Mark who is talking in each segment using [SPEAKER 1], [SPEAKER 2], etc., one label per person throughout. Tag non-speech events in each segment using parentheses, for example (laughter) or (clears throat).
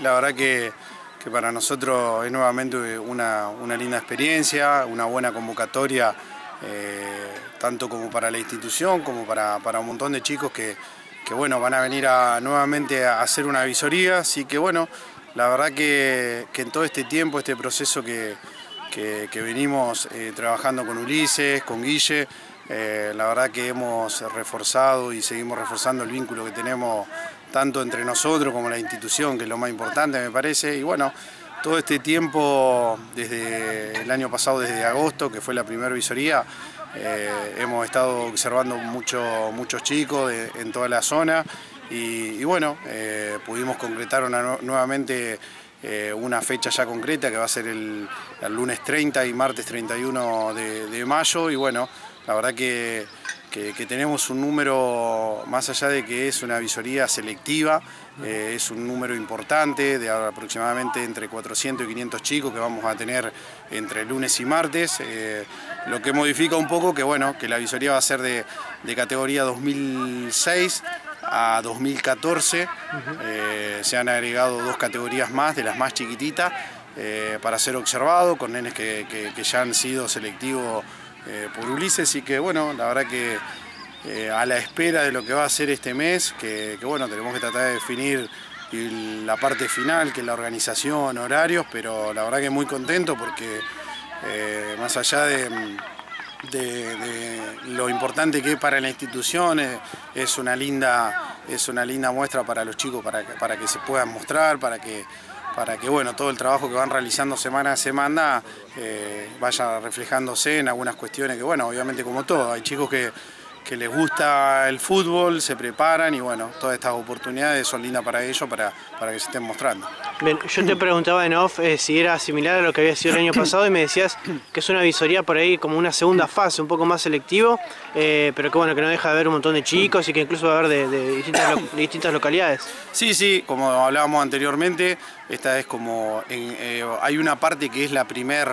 [SPEAKER 1] La verdad que, para nosotros es nuevamente una, linda experiencia, una buena convocatoria, eh, tanto como para la institución como para, un montón de chicos que, bueno, van a venir a, nuevamente a hacer una visoría, así que bueno, la verdad que, en todo este tiempo, este proceso que, venimos eh, trabajando con Ulises, con Guille, eh, la verdad que hemos reforzado y seguimos reforzando el vínculo que tenemos tanto entre nosotros como la institución, que es lo más importante me parece. Y bueno, todo este tiempo, desde el año pasado, desde agosto, que fue la primera visoría, eh, hemos estado observando muchos chicos en toda la zona y, bueno, eh, pudimos concretar nuevamente eh, una fecha ya concreta que va a ser el, lunes 30 y martes 31 de mayo y bueno, la verdad que que, tenemos un número, más allá de que es una visoría selectiva, eh, es un número importante de aproximadamente entre 400 y 500 chicos que vamos a tener entre lunes y martes, eh, lo que modifica un poco que, bueno, que la visoría va a ser de, categoría 2006 a 2014, eh, se han agregado dos categorías más, de las más chiquititas, para ser observado, con nenes que, que ya han sido selectivos eh, por Ulises y que bueno, la verdad que eh, a la espera de lo que va a ser este mes, que, bueno, tenemos que tratar de definir la parte final, que es la organización, horarios, pero la verdad que muy contento porque eh, más allá de, lo importante que es para la institución, es, una linda, es una linda muestra para los chicos para, para que se puedan mostrar, para que para que bueno, todo el trabajo que van realizando semana a semana eh, vaya reflejándose en algunas cuestiones que, bueno, obviamente como todo, hay chicos que, les gusta el fútbol, se preparan y bueno, todas estas oportunidades son lindas para ellos, para, para que se estén mostrando.
[SPEAKER 2] Bien, yo te preguntaba en off eh, si era similar a lo que había sido el año pasado y me decías que es una visoría por ahí como una segunda fase, un poco más selectivo, eh, pero que bueno, que no deja de haber un montón de chicos y que incluso va a haber de, distintas, localidades.
[SPEAKER 1] Sí, sí, como hablábamos anteriormente, esta es como, eh, hay una parte que es la, primer,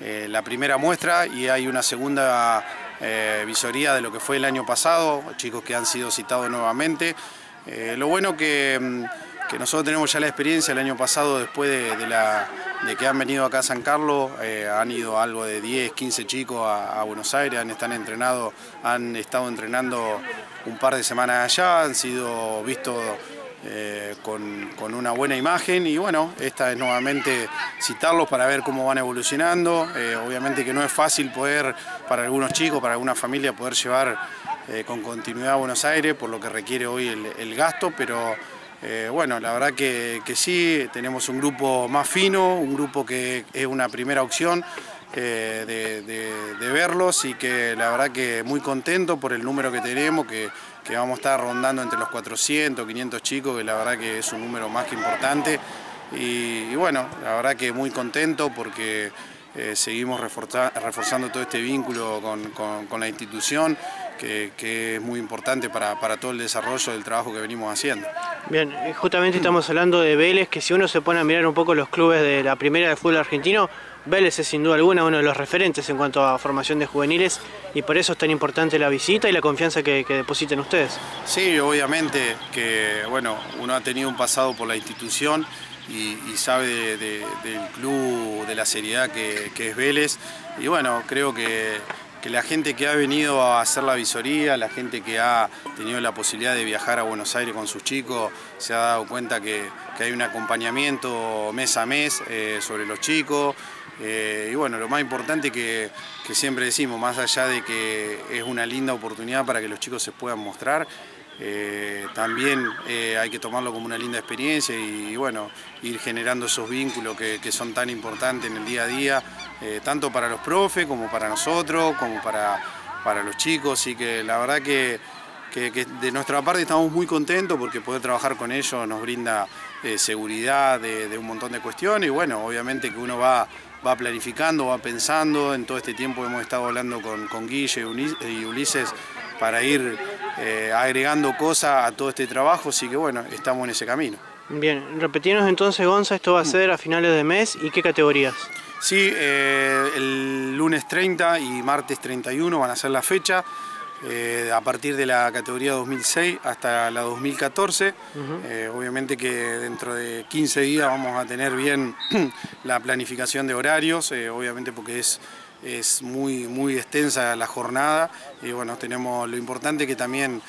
[SPEAKER 1] la primera muestra y hay una segunda eh, visoría de lo que fue el año pasado, chicos que han sido citados nuevamente. Eh, lo bueno mm, que, nosotros tenemos ya la experiencia el año pasado después de, la, de que han venido acá a San Carlos, eh, han ido algo de 10, 15 chicos a, Buenos Aires, han, están entrenados, han estado entrenando un par de semanas allá, han sido vistos eh, con, una buena imagen y bueno, esta es nuevamente citarlos para ver cómo van evolucionando. Eh, obviamente que no es fácil poder, para algunos chicos, para alguna familia, poder llevar eh, con continuidad a Buenos Aires, por lo que requiere hoy el, gasto, pero bueno, la verdad que, sí, tenemos un grupo más fino, un grupo que es una primera opción. De, verlos y que la verdad que muy contento por el número que tenemos, que que vamos a estar rondando entre los 400, 500 chicos, que la verdad que es un número más que importante. Y, bueno, la verdad que muy contento porque eh, seguimos reforzando todo este vínculo con, la institución, que, es muy importante para, todo el desarrollo del trabajo que venimos haciendo.
[SPEAKER 2] Bien, eh, justamente estamos hablando de Vélez, que si uno se pone a mirar un poco los clubes de la primera de fútbol argentino, Vélez es sin duda alguna uno de los referentes en cuanto a formación de juveniles y por eso es tan importante la visita y la confianza que, depositen ustedes.
[SPEAKER 1] Sí, obviamente que bueno, uno ha tenido un pasado por la institución y, sabe del club, de la seriedad que, es Vélez y bueno, creo que, la gente que ha venido a hacer la visoría, la gente que ha tenido la posibilidad de viajar a Buenos Aires con sus chicos, se ha dado cuenta que, hay un acompañamiento mes a mes eh, sobre los chicos, eh, y bueno, lo más importante que, siempre decimos, más allá de que es una linda oportunidad para que los chicos se puedan mostrar, eh, también eh, hay que tomarlo como una linda experiencia y, bueno, ir generando esos vínculos que, son tan importantes en el día a día, tanto para los profes como para nosotros, como para, para los chicos, y que la verdad que, de nuestra parte estamos muy contentos porque poder trabajar con ellos nos brinda seguridad de, de un montón de cuestiones y bueno, obviamente que uno va va planificando, va pensando. En todo este tiempo hemos estado hablando con, con Guille y Ulises para ir eh, agregando cosas a todo este trabajo, así que bueno, estamos en ese camino.
[SPEAKER 2] Bien, repetimos entonces, Gonza, esto va a ser a finales de mes y qué categorías.
[SPEAKER 1] Sí, eh, el lunes 30 y martes 31 van a ser la fecha. eh, a partir de la categoría 2006 hasta la 2014. Eh, obviamente que dentro de 15 días vamos a tener bien (clears throat) la planificación de horarios, obviamente porque es, es muy, muy extensa la jornada. Y bueno, tenemos lo importante que también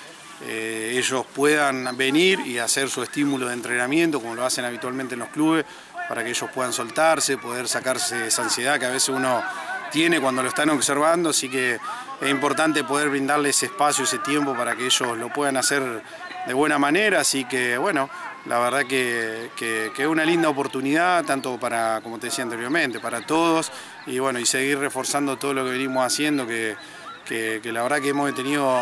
[SPEAKER 1] ellos puedan venir y hacer su estímulo de entrenamiento como lo hacen habitualmente en los clubes para que ellos puedan soltarse, poder sacarse esa ansiedad que a veces uno tiene cuando lo están observando, así que es importante poder brindarle ese espacio, ese tiempo para que ellos lo puedan hacer de buena manera, así que bueno, la verdad que, es una linda oportunidad, tanto para, como te decía anteriormente, para todos, y bueno, y seguir reforzando todo lo que venimos haciendo, que, la verdad que hemos tenido,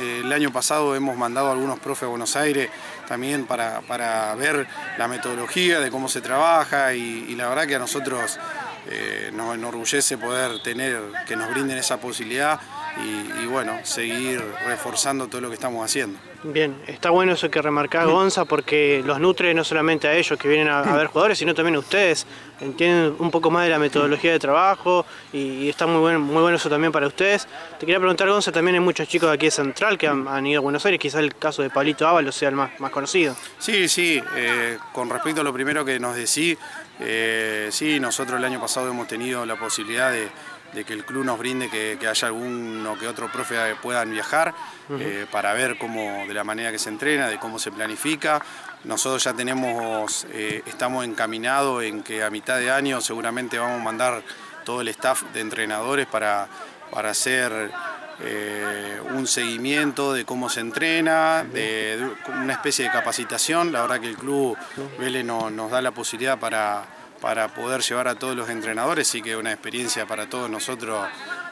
[SPEAKER 1] eh, el año pasado hemos mandado a algunos profes a Buenos Aires también para, ver la metodología de cómo se trabaja, y la verdad que a nosotros eh, nos enorgullece poder tener, que nos brinden esa posibilidad y, bueno, seguir reforzando todo lo que estamos haciendo.
[SPEAKER 2] Bien, está bueno eso que remarcás Gonza porque los nutre no solamente a ellos que vienen a, ver jugadores, sino también a ustedes. Entienden un poco más de la metodología de trabajo y, está muy bueno, muy bueno eso también para ustedes. Te quería preguntar Gonza, también hay muchos chicos de aquí de Central que han, ido a Buenos Aires, quizás el caso de Pablito Ábalos sea el más, más conocido.
[SPEAKER 1] Sí, sí, eh, con respecto a lo primero que nos decís, eh, sí, nosotros el año pasado hemos tenido la posibilidad de, que el club nos brinde que, haya alguno que otro profe puedan viajar eh, para ver cómo, de la manera que se entrena, de cómo se planifica. Nosotros ya tenemos, eh, estamos encaminados en que a mitad de año seguramente vamos a mandar todo el staff de entrenadores para, para hacer eh, un seguimiento de cómo se entrena, de, una especie de capacitación. La verdad que el club Vélez nos da la posibilidad para, para poder llevar a todos los entrenadores, sí que una experiencia para todos nosotros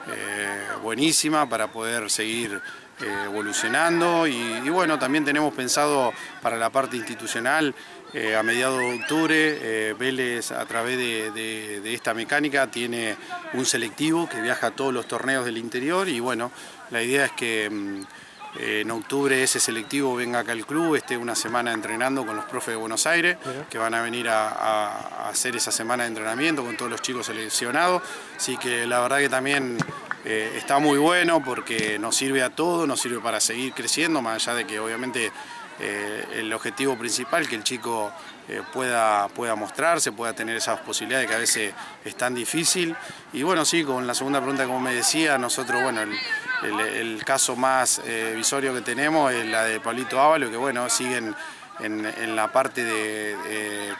[SPEAKER 1] eh, buenísima para poder seguir eh, evolucionando. Y, bueno, también tenemos pensado para la parte institucional eh, a mediados de octubre Vélez a través de, esta mecánica tiene un selectivo que viaja a todos los torneos del interior. Y bueno, la idea es que mm, en octubre ese selectivo venga acá al club, esté una semana entrenando con los profes de Buenos Aires, que van a venir a, hacer esa semana de entrenamiento con todos los chicos seleccionados. Así que la verdad que también eh, está muy bueno porque nos sirve a todos, nos sirve para seguir creciendo, más allá de que obviamente eh, el objetivo principal, que el chico eh, pueda, pueda mostrarse, pueda tener esas posibilidades que a veces es tan difícil. Y bueno, sí, con la segunda pregunta, como me decía, nosotros, bueno, el, caso más eh, visorio que tenemos es la de Pablito Ávalo, que bueno, siguen en, la parte de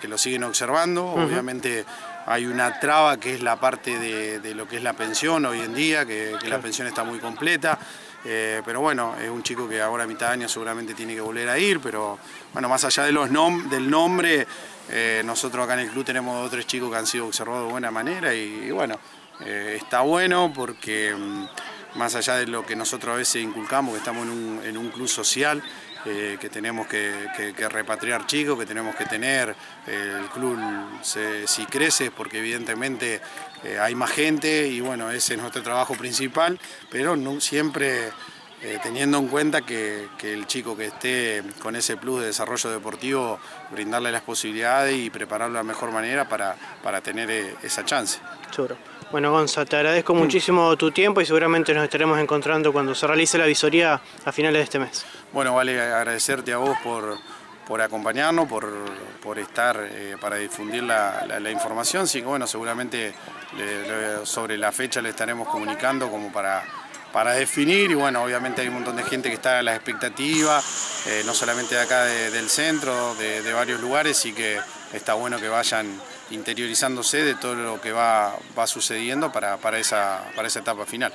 [SPEAKER 1] que lo siguen observando. Obviamente hay una traba que es la parte de, lo que es la pensión hoy en día, que, la pensión está muy completa. Eh, pero bueno, es un chico que ahora a mitad de año seguramente tiene que volver a ir, pero bueno, más allá de los del nombre, eh, nosotros acá en el club tenemos dos o tres chicos que han sido observados de buena manera y, bueno, está bueno porque mm, más allá de lo que nosotros a veces inculcamos, que estamos en un, club social, eh, que tenemos que, repatriar chicos, que tenemos que tener, eh, el club si crece porque evidentemente eh, hay más gente y bueno, ese es nuestro trabajo principal, pero siempre teniendo en cuenta que, el chico que esté con ese plus de desarrollo deportivo, brindarle las posibilidades y prepararlo de la mejor manera para, para tener esa chance.
[SPEAKER 2] Bueno, Gonza, te agradezco muchísimo tu tiempo y seguramente nos estaremos encontrando cuando se realice la visoría a finales de este mes.
[SPEAKER 1] Bueno, vale agradecerte a vos por, por acompañarnos, por, por estar eh, para difundir la, información. Sí, bueno, seguramente sobre la fecha le estaremos comunicando como para, para definir y bueno, obviamente hay un montón de gente que está a la expectativa, eh, no solamente de acá del centro, de, de varios lugares y que está bueno que vayan interiorizándose de todo lo que va, va sucediendo para, para, esa, para esa etapa final.